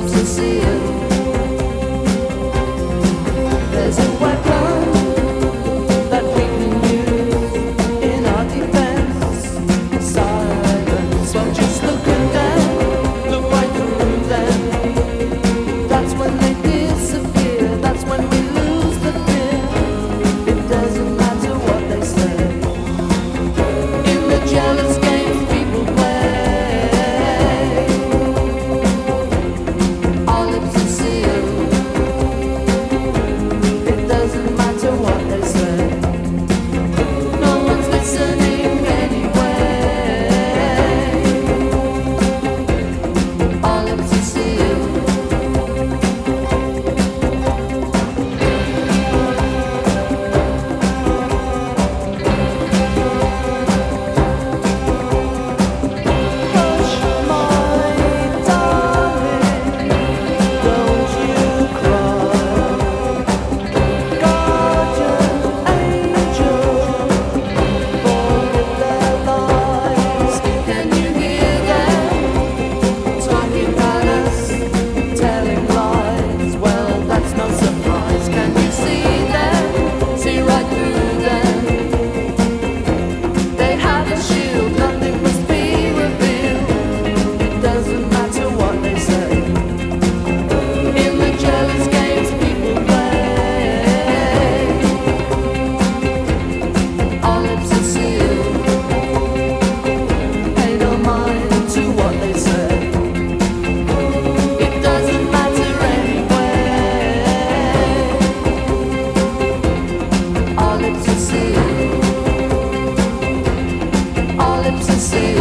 to see you. say